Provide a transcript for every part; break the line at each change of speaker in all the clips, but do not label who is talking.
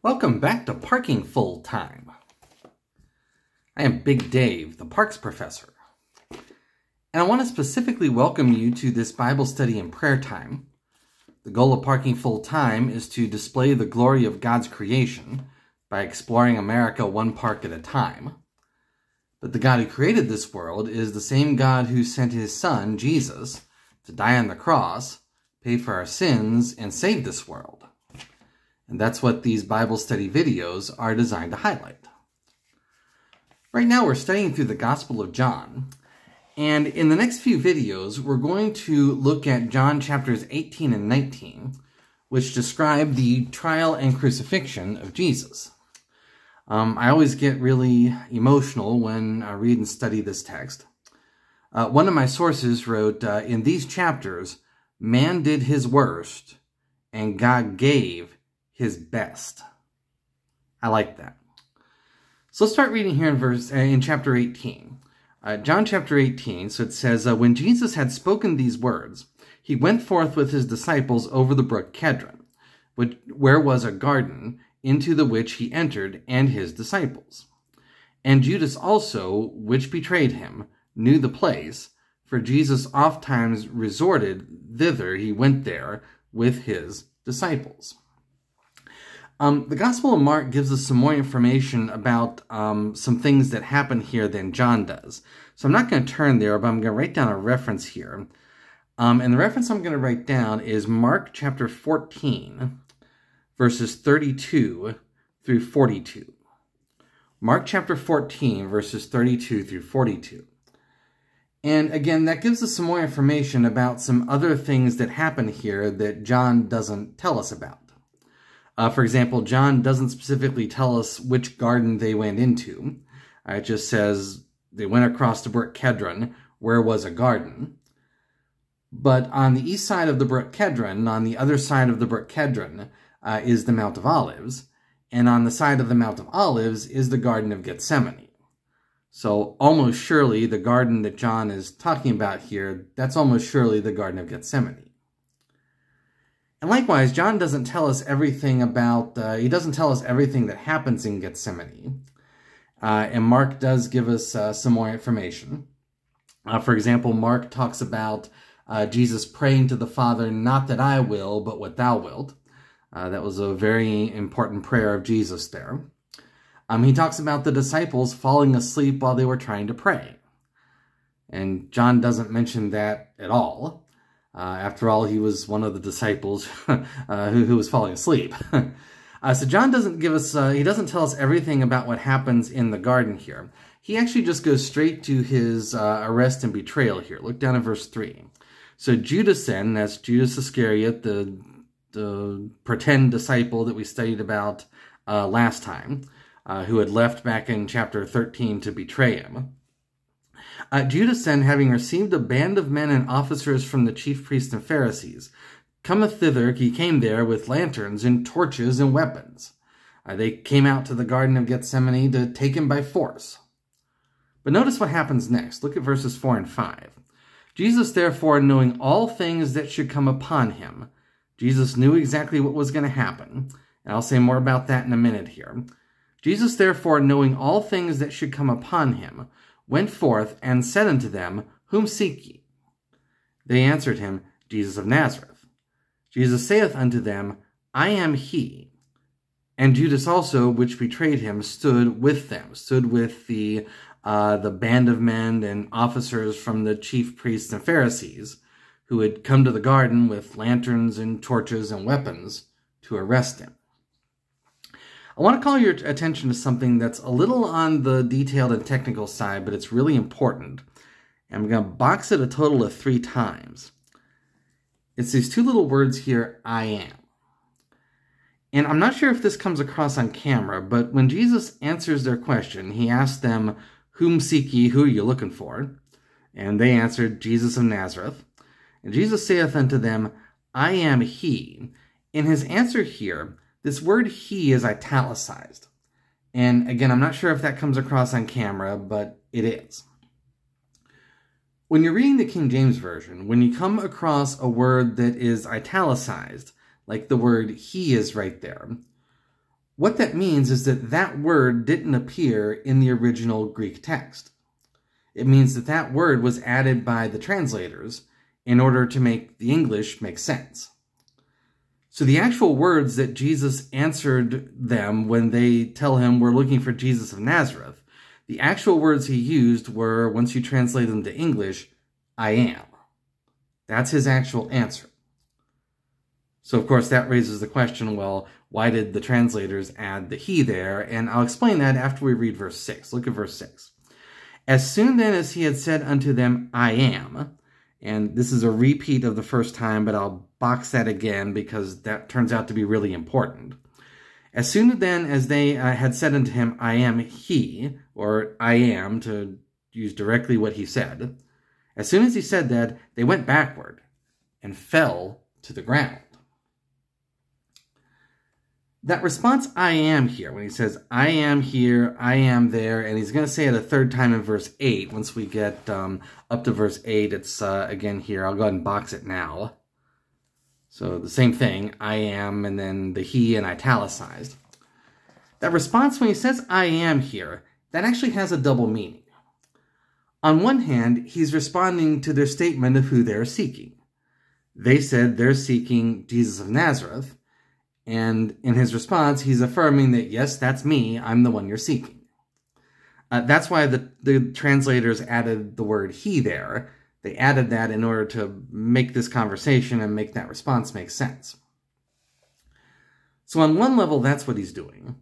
Welcome back to Parking Full Time. I am Big Dave, the Parks Professor. And I want to specifically welcome you to this Bible study and prayer time. The goal of Parking Full Time is to display the glory of God's creation by exploring America one park at a time. But the God who created this world is the same God who sent his Son, Jesus, to die on the cross, pay for our sins, and save this world. And that's what these Bible study videos are designed to highlight. Right now we're studying through the Gospel of John, and in the next few videos we're going to look at John chapters 18 and 19, which describe the trial and crucifixion of Jesus. Um, I always get really emotional when I read and study this text. Uh, one of my sources wrote, uh, in these chapters, man did his worst and God gave his best. I like that. So let's start reading here in verse uh, in chapter 18. Uh, John chapter 18, so it says, uh, When Jesus had spoken these words, he went forth with his disciples over the brook Kedron, which, where was a garden, into the which he entered, and his disciples. And Judas also, which betrayed him, knew the place, for Jesus oft times resorted thither, he went there with his disciples. Um, the Gospel of Mark gives us some more information about um, some things that happen here than John does. So I'm not going to turn there, but I'm going to write down a reference here. Um, and the reference I'm going to write down is Mark chapter 14, verses 32 through 42. Mark chapter 14, verses 32 through 42. And again, that gives us some more information about some other things that happen here that John doesn't tell us about. Uh, for example, John doesn't specifically tell us which garden they went into. Uh, it just says they went across the brook Kedron, where was a garden. But on the east side of the brook Kedron, on the other side of the brook Kedron, uh, is the Mount of Olives. And on the side of the Mount of Olives is the Garden of Gethsemane. So almost surely the garden that John is talking about here, that's almost surely the Garden of Gethsemane. And likewise, John doesn't tell us everything about, uh, he doesn't tell us everything that happens in Gethsemane. Uh, and Mark does give us uh, some more information. Uh, for example, Mark talks about uh, Jesus praying to the Father, not that I will, but what thou wilt. Uh, that was a very important prayer of Jesus there. Um, he talks about the disciples falling asleep while they were trying to pray. And John doesn't mention that at all. Uh, after all, he was one of the disciples uh, who, who, was falling asleep. uh, so John doesn't give us, uh, he doesn't tell us everything about what happens in the garden here. He actually just goes straight to his uh, arrest and betrayal here. Look down at verse 3. So Judas then, that's Judas Iscariot, the, the pretend disciple that we studied about uh, last time, who had left back in chapter 13 to betray him. Uh, Judas then, having received a band of men and officers from the chief priests and Pharisees, cometh thither, he came there with lanterns and torches and weapons. Uh, they came out to the Garden of Gethsemane to take him by force. But notice what happens next. Look at verses 4 and 5. Jesus, therefore, knowing all things that should come upon him, Jesus knew exactly what was going to happen, and I'll say more about that in a minute here. Jesus, therefore, knowing all things that should come upon him, went forth and said unto them, Whom seek ye? They answered him, Jesus of Nazareth. Jesus saith unto them, I am he. And Judas also, which betrayed him, stood with them, stood with the uh, the band of men and officers from the chief priests and Pharisees, who had come to the garden with lanterns and torches and weapons to arrest him. I want to call your attention to something that's a little on the detailed and technical side, but it's really important. I'm going to box it a total of three times. It's these two little words here, I am. And I'm not sure if this comes across on camera, but when Jesus answers their question, he asks them, Whom seek ye? Who are you looking for? And they answered, Jesus of Nazareth. And Jesus saith unto them, I am he. In his answer here, this word he is italicized. And again, I'm not sure if that comes across on camera, but it is. When you're reading the King James Version, when you come across a word that is italicized, like the word he is right there, What that means is that that word didn't appear in the original Greek text. It means that that word was added by the translators in order to make the English make sense. So the actual words that Jesus answered them when they tell him we're looking for Jesus of Nazareth, the actual words he used were, once you translate them to English, I am. That's his actual answer. So, of course, that raises the question well, why did the translators add the he there? And I'll explain that after we read verse 6. Look at verse 6. As soon then as he had said unto them, I am, and this is a repeat of the first time, but I'll box that again because that turns out to be really important. As soon then as they uh, had said unto him, I am he, or I am, to use directly what he said, as soon as he said that, they went backward and fell to the ground that response I am here, when he says, I am here, I am there, and he's going to say it a third time in verse 8. Once we get um, up to verse 8, it's uh, again here. I'll go ahead and box it now. So the same thing, I am, and then the he and italicized. That response when he says I am here, that actually has a double meaning. On one hand, he's responding to their statement of who they're seeking. They said they're seeking Jesus of Nazareth, and in his response, he's affirming that, yes, that's me. I'm the one you're seeking. Uh, that's why the, the translators added the word he there. They added that in order to make this conversation and make that response make sense. So, on one level, that's what he's doing.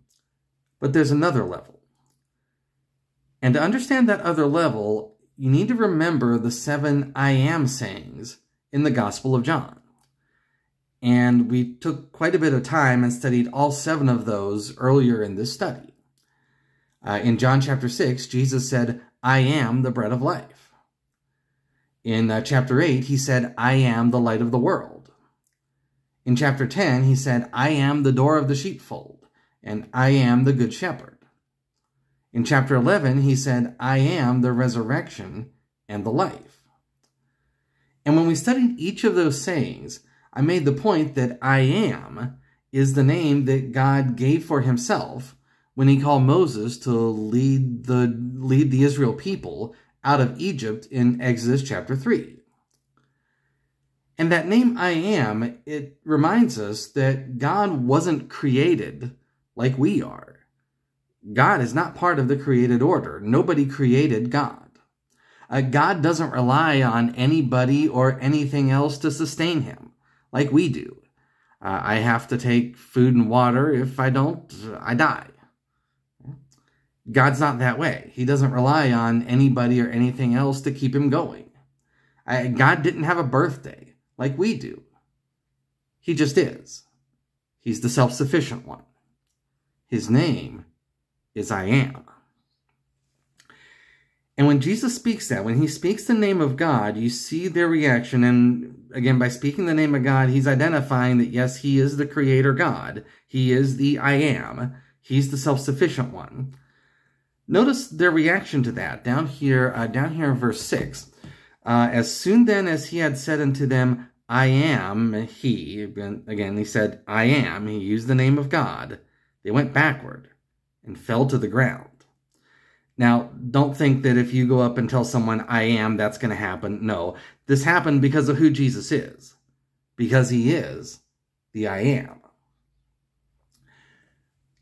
But there's another level. And to understand that other level, you need to remember the seven I am sayings in the Gospel of John. And we took quite a bit of time and studied all seven of those earlier in this study. Uh, in John chapter 6, Jesus said, I am the bread of life. In uh, chapter 8, he said, I am the light of the world. In chapter 10, he said, I am the door of the sheepfold, and I am the good shepherd. In chapter 11, he said, I am the resurrection and the life. And when we studied each of those sayings, I made the point that I am is the name that God gave for himself when he called Moses to lead the lead the Israel people out of Egypt in Exodus chapter 3. And that name I am, it reminds us that God wasn't created like we are. God is not part of the created order. Nobody created God. Uh, God doesn't rely on anybody or anything else to sustain him like we do. Uh, I have to take food and water. If I don't, I die. God's not that way. He doesn't rely on anybody or anything else to keep him going. I, God didn't have a birthday like we do. He just is. He's the self sufficient one. His name is I am. And when Jesus speaks that, when he speaks the name of God, you see their reaction. And again, by speaking the name of God, he's identifying that yes, he is the creator God. He is the I am. He's the self-sufficient one. Notice their reaction to that down here, uh, down here in verse six. Uh, as soon then as he had said unto them, I am he, again, he said, I am. He used the name of God. They went backward and fell to the ground. Now, don't think that if you go up and tell someone, I am, that's going to happen. No, this happened because of who Jesus is, because he is the I am.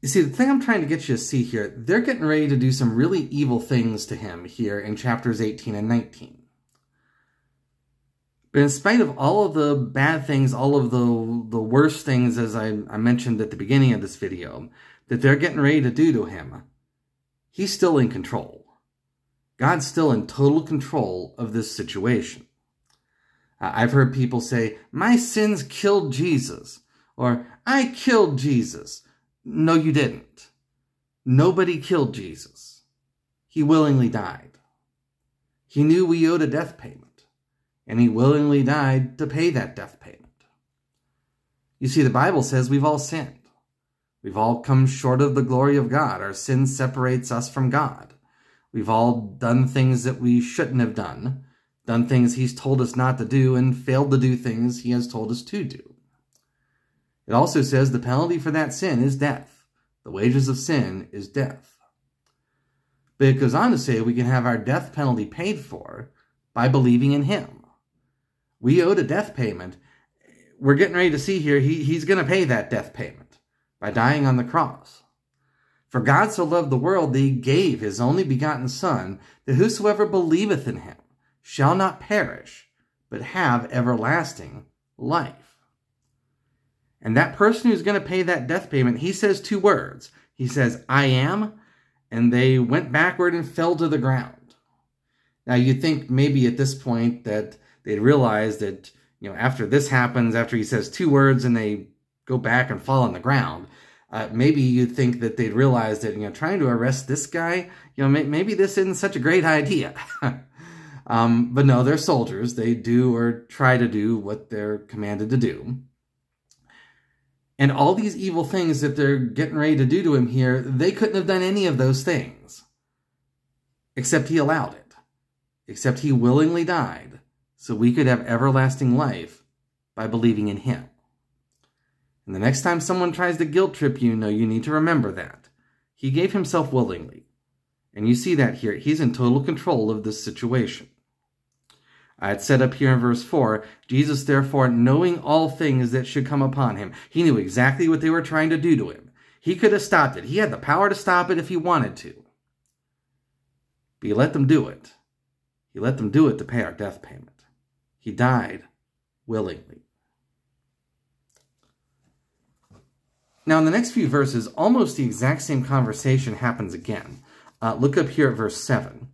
You see, the thing I'm trying to get you to see here, they're getting ready to do some really evil things to him here in chapters 18 and 19. But in spite of all of the bad things, all of the, the worst things, as I, I mentioned at the beginning of this video, that they're getting ready to do to him, he's still in control. God's still in total control of this situation. I've heard people say, my sins killed Jesus, or I killed Jesus. No, you didn't. Nobody killed Jesus. He willingly died. He knew we owed a death payment, and he willingly died to pay that death payment. You see, the Bible says we've all sinned. We've all come short of the glory of God. Our sin separates us from God. We've all done things that we shouldn't have done, done things He's told us not to do, and failed to do things He has told us to do. It also says the penalty for that sin is death. The wages of sin is death. But it goes on to say we can have our death penalty paid for by believing in him. We owed a death payment. We're getting ready to see here, he, he's going to pay that death payment by dying on the cross. For God so loved the world that he gave his only begotten Son, that whosoever believeth in him shall not perish, but have everlasting life. And that person who's going to pay that death payment, he says two words. He says, I am, and they went backward and fell to the ground. Now you'd think maybe at this point that they'd realize that, you know, after this happens, after he says two words and they go back and fall on the ground, uh, maybe you'd think that they'd realize that, you know, trying to arrest this guy, you know, may- maybe this isn't such a great idea. um, but no, they're soldiers. They do or try to do what they're commanded to do. And all these evil things that they're getting ready to do to him here, they couldn't have done any of those things. Except he allowed it. Except he willingly died so we could have everlasting life by believing in him. And the next time someone tries to guilt trip you, know you need to remember that. He gave himself willingly. And you see that here. He's in total control of this situation. I had said up here in verse 4 Jesus, therefore, knowing all things that should come upon him, he knew exactly what they were trying to do to him. He could have stopped it. He had the power to stop it if he wanted to. But he let them do it. He let them do it to pay our death payment. He died willingly. Now, in the next few verses, almost the exact same conversation happens again. Uh, look up here at verse 7.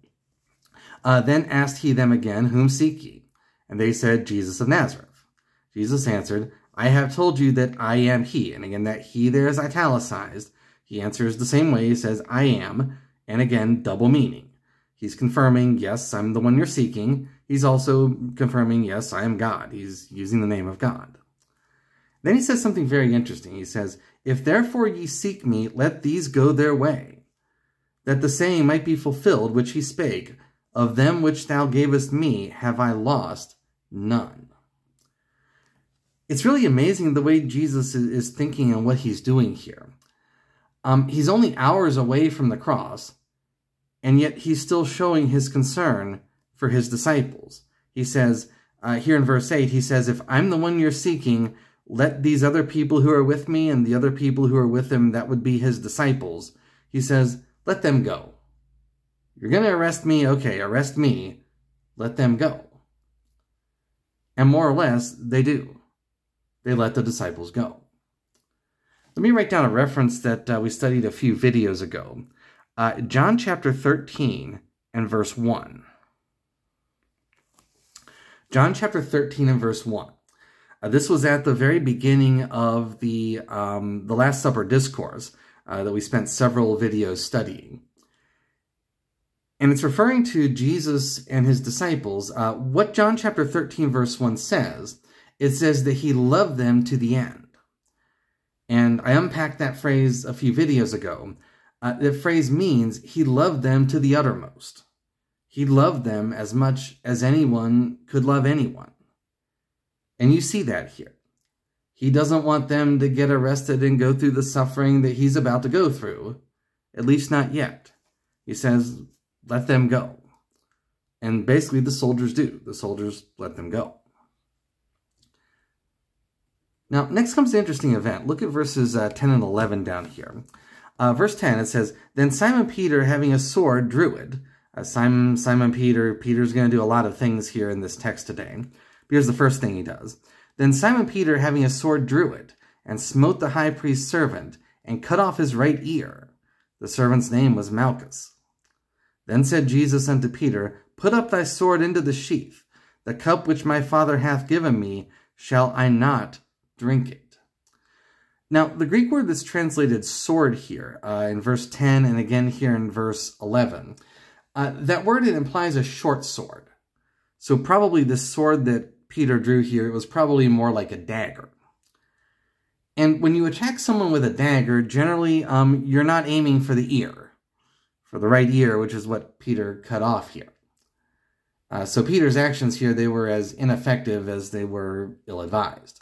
Uh, then asked he them again, Whom seek ye? And they said, Jesus of Nazareth. Jesus answered, I have told you that I am he. And again, that he there is italicized. He answers the same way. He says, I am. And again, double meaning. He's confirming, yes, I'm the one you're seeking. He's also confirming, yes, I am God. He's using the name of God. Then he says something very interesting. He says, If therefore ye seek me, let these go their way, that the saying might be fulfilled which he spake, Of them which thou gavest me have I lost none. It's really amazing the way Jesus is thinking and what he's doing here. Um, he's only hours away from the cross, and yet he's still showing his concern for his disciples. He says, uh, here in verse 8, he says, If I'm the one you're seeking, let these other people who are with me and the other people who are with him, that would be his disciples, he says, let them go. You're going to arrest me? Okay, arrest me. Let them go. And more or less, they do. They let the disciples go. Let me write down a reference that uh, we studied a few videos ago. Uh, John chapter 13 and verse 1. John chapter 13 and verse 1. Uh, this was at the very beginning of the, um, the Last Supper discourse uh, that we spent several videos studying. And it's referring to Jesus and his disciples. Uh, what John chapter 13 verse 1 says, it says that he loved them to the end. And I unpacked that phrase a few videos ago. Uh, that phrase means he loved them to the uttermost. He loved them as much as anyone could love anyone. And you see that here. He doesn't want them to get arrested and go through the suffering that he's about to go through, at least not yet. He says, let them go. And basically, the soldiers do. The soldiers let them go. Now, next comes the interesting event. Look at verses uh, 10 and 11 down here. Uh, verse 10, it says, Then Simon Peter, having a sword, drew it. Uh, Simon, Simon Peter, Peter's going to do a lot of things here in this text today. Here's the first thing he does. Then Simon Peter, having a sword, drew it, and smote the high priest's servant, and cut off his right ear. The servant's name was Malchus. Then said Jesus unto Peter, Put up thy sword into the sheath. The cup which my Father hath given me, shall I not drink it? Now, the Greek word that's translated sword here uh, in verse 10 and again here in verse 11, uh, that word it implies a short sword. So probably the sword that Peter drew here, it was probably more like a dagger. And when you attack someone with a dagger, generally um, you're not aiming for the ear, for the right ear, which is what Peter cut off here. Uh, so Peter's actions here, they were as ineffective as they were ill-advised.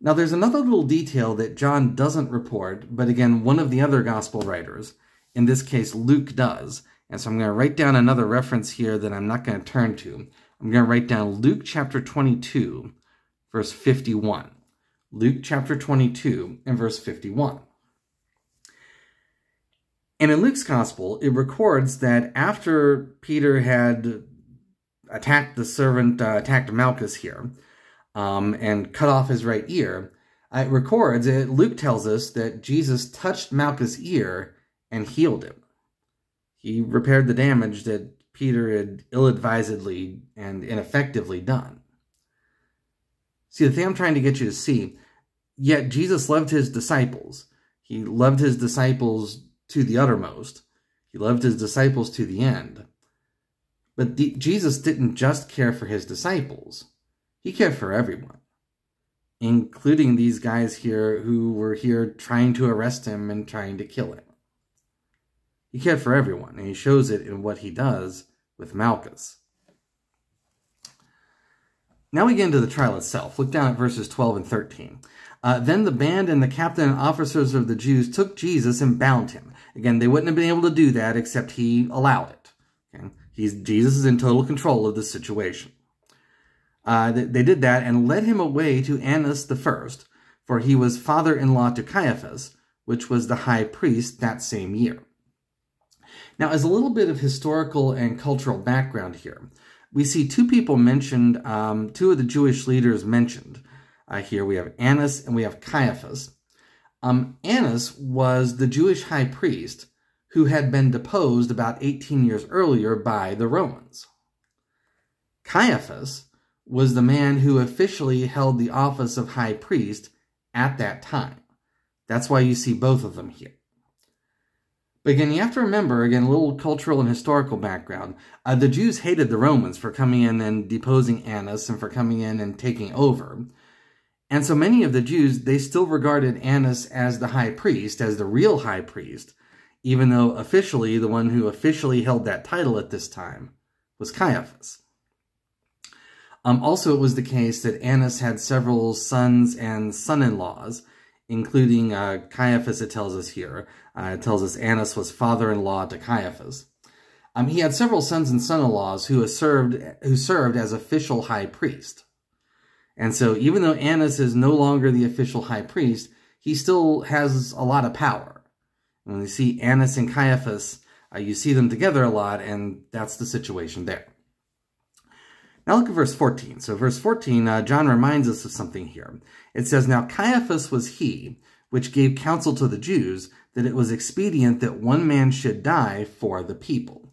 Now, there's another little detail that John doesn't report, but again, one of the other gospel writers, in this case, Luke does. And so I'm going to write down another reference here that I'm not going to turn to. I'm going to write down Luke chapter 22, verse 51. Luke chapter 22 and verse 51. And in Luke's gospel, it records that after Peter had attacked the servant, uh, attacked Malchus here, um, and cut off his right ear, it records, it, Luke tells us that Jesus touched Malchus' ear and healed him. He repaired the damage that Peter had ill advisedly and ineffectively done. See, the thing I'm trying to get you to see, yet Jesus loved his disciples. He loved his disciples to the uttermost. He loved his disciples to the end. But the, Jesus didn't just care for his disciples, he cared for everyone, including these guys here who were here trying to arrest him and trying to kill him. He cared for everyone, and he shows it in what he does with Malchus. Now we get into the trial itself. Look down at verses 12 and 13. Uh, then the band and the captain and officers of the Jews took Jesus and bound him. Again, they wouldn't have been able to do that except he allowed it. Okay? He's, Jesus is in total control of the situation. Uh, they, they did that and led him away to Annas the first, for he was father-in-law to Caiaphas, which was the high priest that same year. Now, as a little bit of historical and cultural background here, we see two people mentioned, um, two of the Jewish leaders mentioned. Uh, here we have Annas and we have Caiaphas. Um, Annas was the Jewish high priest who had been deposed about 18 years earlier by the Romans. Caiaphas was the man who officially held the office of high priest at that time. That's why you see both of them here. But again, you have to remember, again, a little cultural and historical background. Uh, the Jews hated the Romans for coming in and deposing Annas and for coming in and taking over. And so many of the Jews, they still regarded Annas as the high priest, as the real high priest, even though officially the one who officially held that title at this time was Caiaphas. Um, also, it was the case that Annas had several sons and son-in-laws, including uh, Caiaphas, it tells us here. Uh, it tells us Annas was father-in-law to Caiaphas. Um, he had several sons and son-in-laws who served who served as official high priest. And so even though Annas is no longer the official high priest, he still has a lot of power. When you see Annas and Caiaphas, uh, you see them together a lot, and that's the situation there. Now look at verse 14. So verse 14, uh, John reminds us of something here. It says, Now Caiaphas was he which gave counsel to the Jews that it was expedient that one man should die for the people.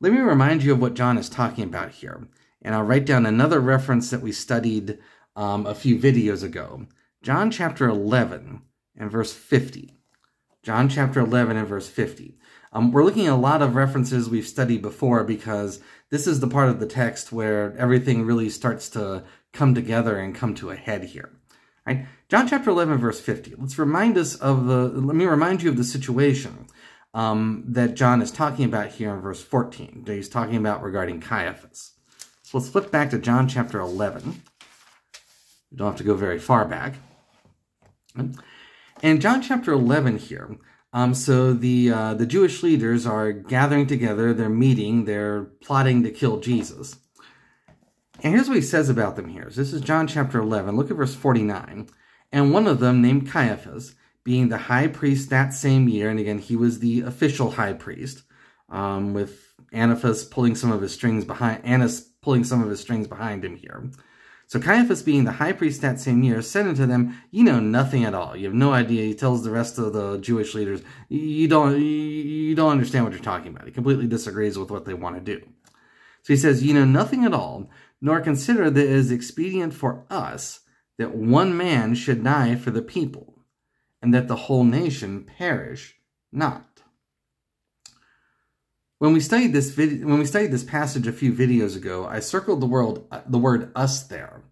Let me remind you of what John is talking about here. And I'll write down another reference that we studied um, a few videos ago. John chapter 11 and verse 50. John chapter 11 and verse 50. Um, we're looking at a lot of references we've studied before because this is the part of the text where everything really starts to come together and come to a head here. Right? John chapter 11, verse 50. Let's remind us of the, let me remind you of the situation um, that John is talking about here in verse 14, that he's talking about regarding Caiaphas. So let's flip back to John chapter 11. We don't have to go very far back. And John chapter 11 here, um, so the uh, the Jewish leaders are gathering together, they're meeting, they're plotting to kill Jesus. And here's what he says about them here. So this is John chapter 11. Look at verse 49. And one of them, named Caiaphas, being the high priest that same year, and again, he was the official high priest, um, with Annas pulling some of his strings behind, Annas pulling some of his strings behind him here. So Caiaphas, being the high priest that same year, said unto them, You know nothing at all. You have no idea. He tells the rest of the Jewish leaders, You don't, you don't understand what you're talking about. He completely disagrees with what they want to do. So he says, You know nothing at all, nor consider that it is expedient for us that one man should die for the people, and that the whole nation perish not. When we studied this video, when we studied this passage a few videos ago, I circled the word uh, the word us there,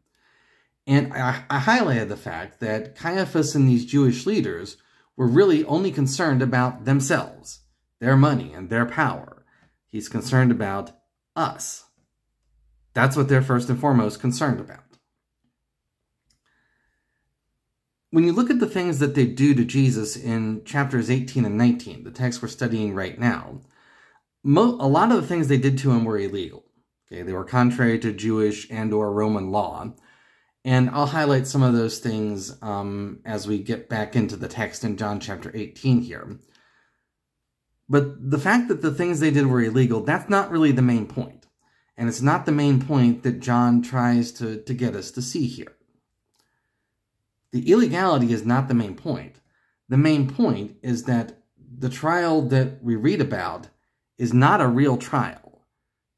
and I, I highlighted the fact that Caiaphas and these Jewish leaders were really only concerned about themselves, their money, and their power. He's concerned about us. That's what they're first and foremost concerned about. when you look at the things that they do to Jesus in chapters 18 and 19, the text we're studying right now, mo- a lot of the things they did to him were illegal. Okay, they were contrary to Jewish and or Roman law. And I'll highlight some of those things um, as we get back into the text in John chapter 18 here. But the fact that the things they did were illegal, that's not really the main point. And it's not the main point that John tries to, to get us to see here. The illegality is not the main point. The main point is that the trial that we read about is not a real trial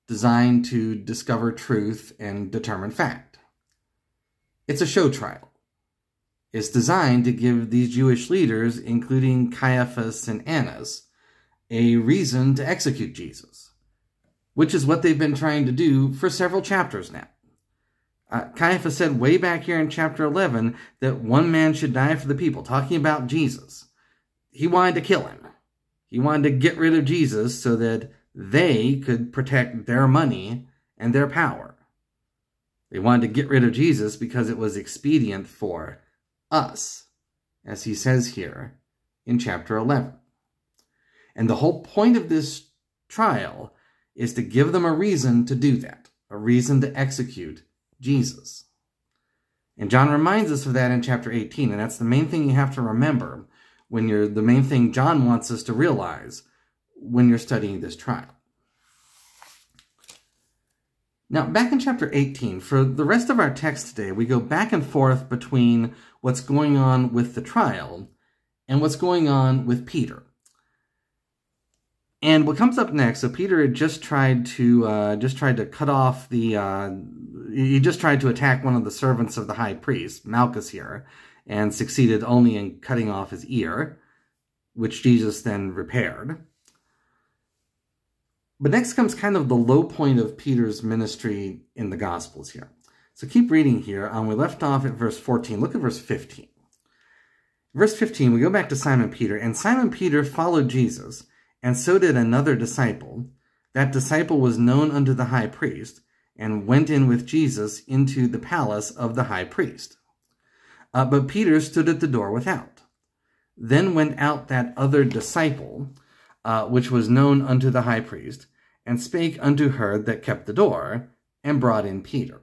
designed to discover truth and determine fact. It's a show trial. It's designed to give these Jewish leaders, including Caiaphas and Annas, a reason to execute Jesus, which is what they've been trying to do for several chapters now. Uh, Caiaphas said way back here in chapter 11 that one man should die for the people, talking about Jesus. He wanted to kill him. He wanted to get rid of Jesus so that they could protect their money and their power. They wanted to get rid of Jesus because it was expedient for us, as he says here in chapter 11. And the whole point of this trial is to give them a reason to do that, a reason to execute Jesus. And John reminds us of that in chapter 18, and that's the main thing you have to remember when you're the main thing John wants us to realize when you're studying this trial. Now, back in chapter 18, for the rest of our text today, we go back and forth between what's going on with the trial and what's going on with Peter. And what comes up next? So Peter had just tried to uh, just tried to cut off the uh, he just tried to attack one of the servants of the high priest, Malchus here, and succeeded only in cutting off his ear, which Jesus then repaired. But next comes kind of the low point of Peter's ministry in the Gospels here. So keep reading here. Um, we left off at verse 14. Look at verse 15. Verse 15, we go back to Simon Peter. And Simon Peter followed Jesus and so did another disciple. That disciple was known unto the high priest, and went in with Jesus into the palace of the high priest. Uh, but Peter stood at the door without. Then went out that other disciple, uh, which was known unto the high priest, and spake unto her that kept the door, and brought in Peter.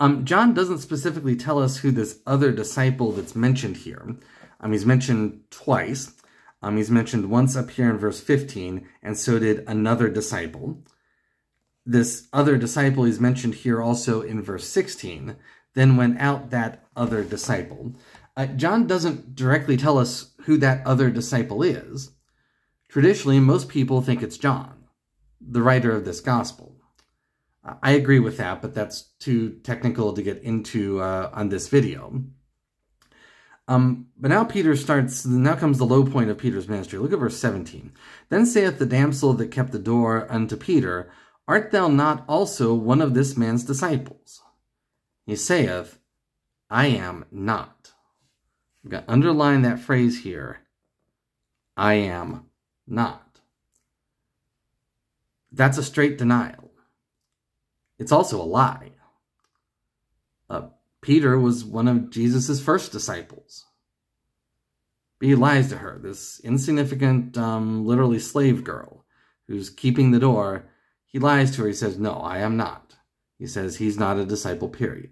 Um, John doesn't specifically tell us who this other disciple that's mentioned here. Um, he's mentioned twice. Um, he's mentioned once up here in verse 15, and so did another disciple. This other disciple is mentioned here also in verse 16. Then went out that other disciple. Uh, John doesn't directly tell us who that other disciple is. Traditionally, most people think it's John, the writer of this gospel. Uh, I agree with that, but that's too technical to get into uh, on this video. Um, but now Peter starts, now comes the low point of Peter's ministry. Look at verse 17. Then saith the damsel that kept the door unto Peter, Art thou not also one of this man's disciples? He saith, I am not. We've going to underline that phrase here. I am not. That's a straight denial. It's also a lie. Uh, Peter was one of Jesus' first disciples. But he lies to her, this insignificant, um, literally slave girl who's keeping the door. He lies to her. He says, No, I am not. He says he's not a disciple, period.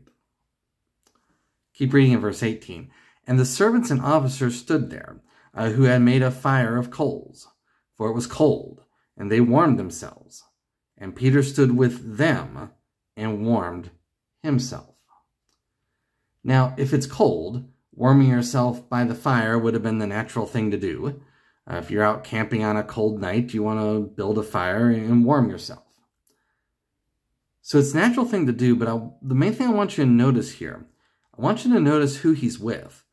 Keep reading in verse 18. And the servants and officers stood there, uh, who had made a fire of coals, for it was cold, and they warmed themselves. And Peter stood with them and warmed himself. Now, if it's cold, warming yourself by the fire would have been the natural thing to do. Uh, if you're out camping on a cold night, you want to build a fire and warm yourself. So it's natural thing to do, but I, the main thing I want you to notice here, I want you to notice who he's with.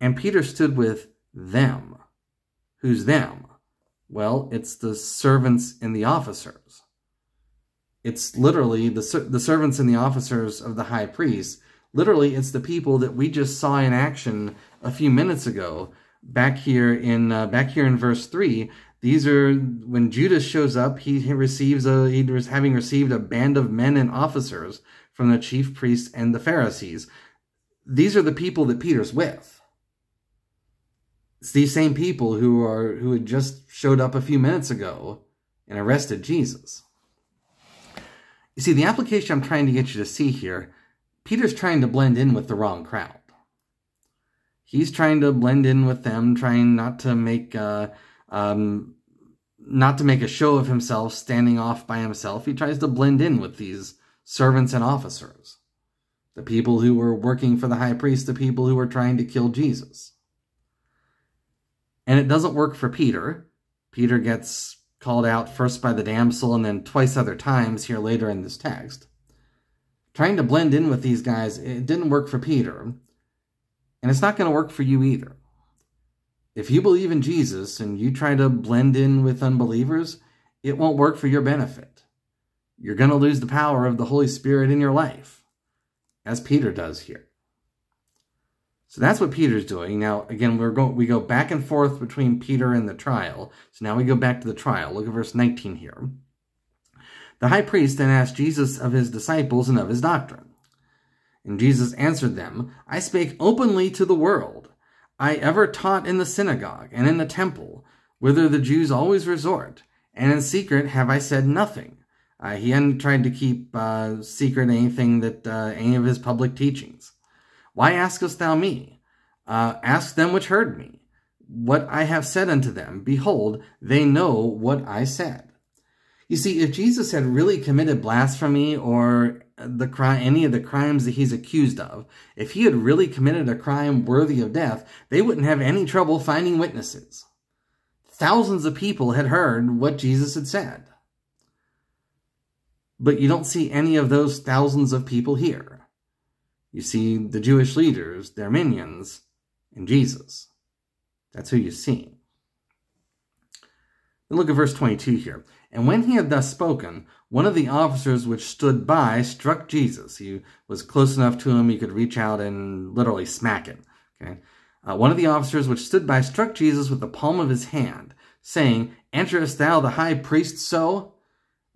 And Peter stood with them. Who's them? Well, it's the servants and the officers. It's literally the, the servants and the officers of the high priest Literally, it's the people that we just saw in action a few minutes ago. Back here in uh, back here in verse three, these are when Judas shows up. He receives a he was having received a band of men and officers from the chief priests and the Pharisees. these are the people that Peter's with. It's these same people who are who had just showed up a few minutes ago and arrested Jesus. You see, the application I'm trying to get you to see here, Peter's trying to blend in with the wrong crowd. He's trying to blend in with them, trying not to make uh, um, not to make a show of himself standing off by himself. He tries to blend in with these servants and officers, the people who were working for the high priest, the people who were trying to kill Jesus. And it doesn't work for Peter. Peter gets called out first by the damsel and then twice other times here later in this text. Trying to blend in with these guys, it didn't work for Peter. And it's not going to work for you either. If you believe in Jesus and you try to blend in with unbelievers, it won't work for your benefit. You're going to lose the power of the Holy Spirit in your life, as Peter does here. So that's what Peter's doing. Now, again, we're going we go back and forth between Peter and the trial. So now we go back to the trial. Look at verse 19 here. The high priest then asked Jesus of his disciples and of his doctrine. And Jesus answered them, I spake openly to the world. I ever taught in the synagogue and in the temple, whither the Jews always resort, and in secret have I said nothing. Uh, he hadn't tried to keep uh, secret anything that uh, any of his public teachings. Why askest thou me? Uh, ask them which heard me. What I have said unto them, behold, they know what I said. You see, if Jesus had really committed blasphemy or the crime, any of the crimes that he's accused of, if he had really committed a crime worthy of death, they wouldn't have any trouble finding witnesses. Thousands of people had heard what Jesus had said. But you don't see any of those thousands of people here. You see the Jewish leaders, their minions, and Jesus. That's who you see. Look at verse 22 here. And when he had thus spoken, one of the officers which stood by struck Jesus. He was close enough to him he could reach out and literally smack him. Okay. Uh, one of the officers which stood by struck Jesus with the palm of his hand, saying, Answerest thou the high priest so?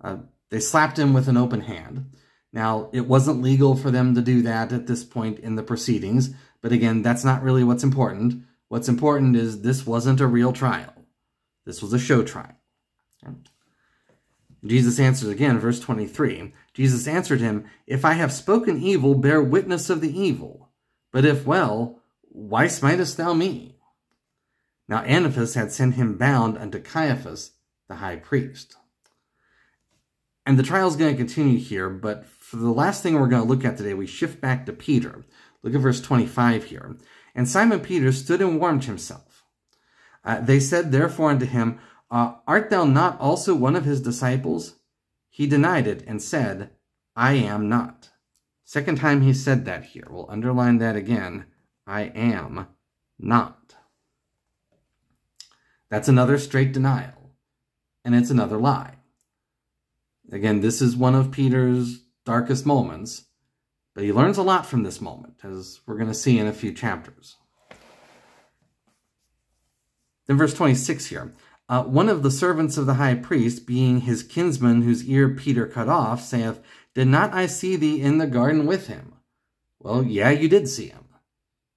Uh, they slapped him with an open hand. Now, it wasn't legal for them to do that at this point in the proceedings, but again, that's not really what's important. What's important is this wasn't a real trial. This was a show trial. Okay. Jesus answers again, verse 23. Jesus answered him, If I have spoken evil, bear witness of the evil. But if well, why smitest thou me? Now Antipas had sent him bound unto Caiaphas, the high priest. And the trial is going to continue here, but for the last thing we're going to look at today, we shift back to Peter. Look at verse 25 here. And Simon Peter stood and warmed himself. Uh, they said therefore unto him, uh, Art thou not also one of his disciples? He denied it and said, I am not. Second time he said that here. We'll underline that again. I am not. That's another straight denial. And it's another lie. Again, this is one of Peter's darkest moments, but he learns a lot from this moment, as we're going to see in a few chapters. Then verse 26 here. Uh, one of the servants of the high priest, being his kinsman whose ear Peter cut off, saith, Did not I see thee in the garden with him? Well, yeah, you did see him.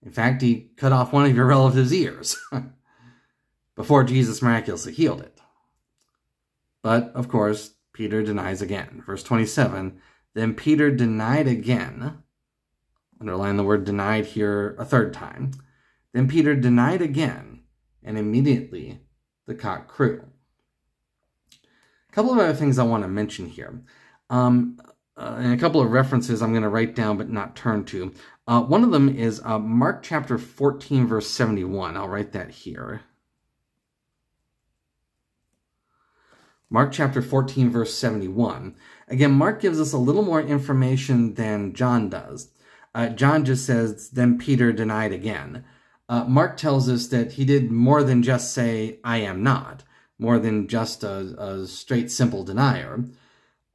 In fact, he cut off one of your relative's ears before Jesus miraculously healed it. But, of course, Peter denies again. Verse 27 Then Peter denied again. Underline the word denied here a third time. Then Peter denied again, and immediately the cock crew. A couple of other things I want to mention here. Um, uh, and a couple of references I'm going to write down but not turn to. Uh, one of them is uh, Mark chapter 14, verse 71. I'll write that here. Mark chapter 14, verse 71. Again, Mark gives us a little more information than John does. Uh, John just says, then Peter denied again. Uh, Mark tells us that he did more than just say, I am not, more than just a, a straight, simple denier,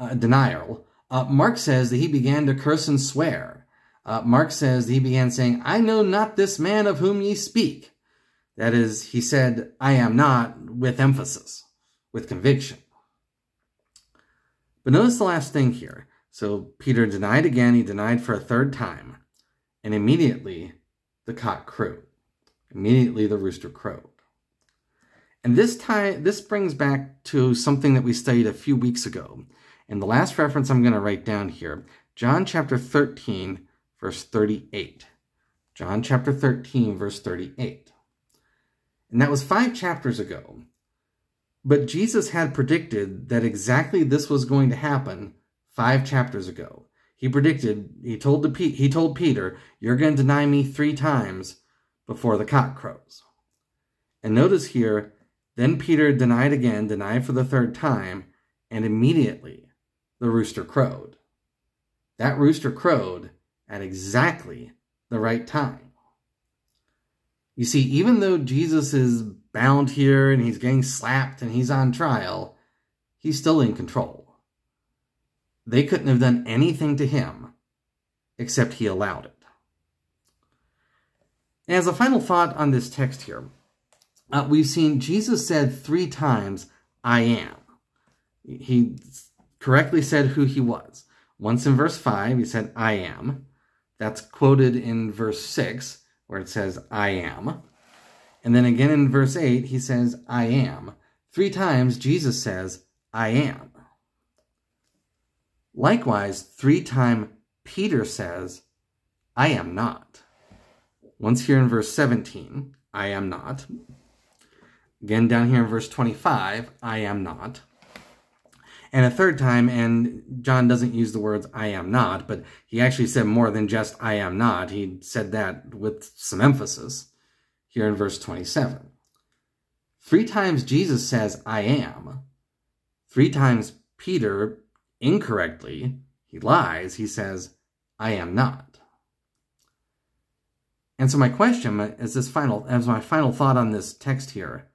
uh, denial. Uh, Mark says that he began to curse and swear. Uh, Mark says that he began saying, I know not this man of whom ye speak. That is, he said, I am not, with emphasis, with conviction. But notice the last thing here. So Peter denied again, he denied for a third time. And immediately the cock crowed. Immediately the rooster crowed. And this time, this brings back to something that we studied a few weeks ago. And the last reference I'm going to write down here, John chapter 13, verse 38. John chapter 13, verse 38. And that was five chapters ago. But Jesus had predicted that exactly this was going to happen five chapters ago. He predicted, he told, the, he told Peter, You're going to deny me three times before the cock crows. And notice here, then Peter denied again, denied for the third time, and immediately the rooster crowed. That rooster crowed at exactly the right time. You see, even though Jesus is bound here and he's getting slapped and he's on trial, he's still in control. They couldn't have done anything to him except he allowed it. As a final thought on this text here, uh, we've seen Jesus said three times, I am. He correctly said who he was. Once in verse 5, he said, I am. That's quoted in verse 6, where it says, I am. And then again in verse 8, he says, I am. Three times Jesus says, I am. Likewise, three times Peter says, I am not. Once here in verse 17, I am not. Again down here in verse 25, I am not. And a third time, and John doesn't use the words I am not, but he actually said more than just I am not. He said that with some emphasis here in verse 27. Three times Jesus says, I am. Three times Peter, incorrectly, he lies, he says, I am not. And so my question is this final, as my final thought on this text here,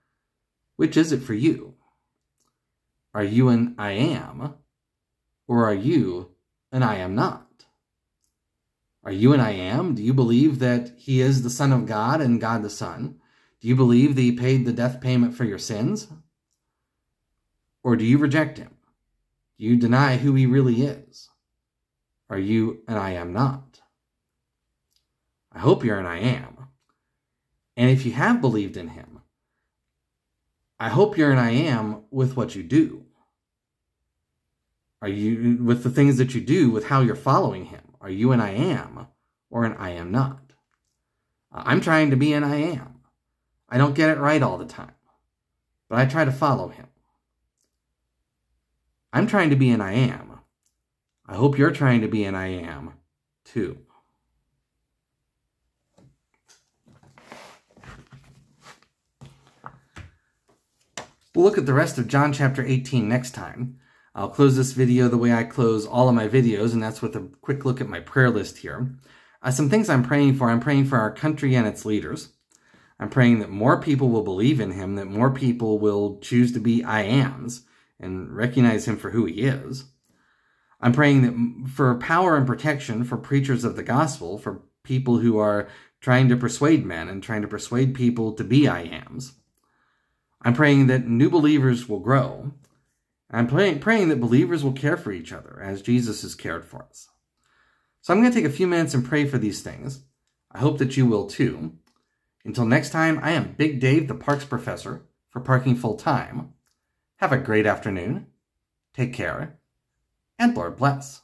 which is it for you? Are you an I am, or are you an I am not? Are you an I am? Do you believe that he is the Son of God and God the Son? Do you believe that he paid the death payment for your sins? Or do you reject him? Do you deny who he really is? Are you an I am not? I hope you're an I am. And if you have believed in him, I hope you're an I am with what you do. Are you with the things that you do, with how you're following him? Are you an I am or an I am not? Uh, I'm trying to be an I am. I don't get it right all the time, but I try to follow him. I'm trying to be an I am. I hope you're trying to be an I am too. We'll look at the rest of John chapter 18 next time. I'll close this video the way I close all of my videos, and that's with a quick look at my prayer list here. Uh, some things I'm praying for. I'm praying for our country and its leaders. I'm praying that more people will believe in him, that more people will choose to be I ams and recognize him for who he is. I'm praying that for power and protection for preachers of the gospel, for people who are trying to persuade men and trying to persuade people to be I ams. I'm praying that new believers will grow. I'm praying, praying that believers will care for each other as Jesus has cared for us. So I'm going to take a few minutes and pray for these things. I hope that you will too. Until next time, I am Big Dave, the Parks Professor, for Parking Full Time. Have a great afternoon. Take care, and Lord bless.